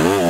Mm-hmm.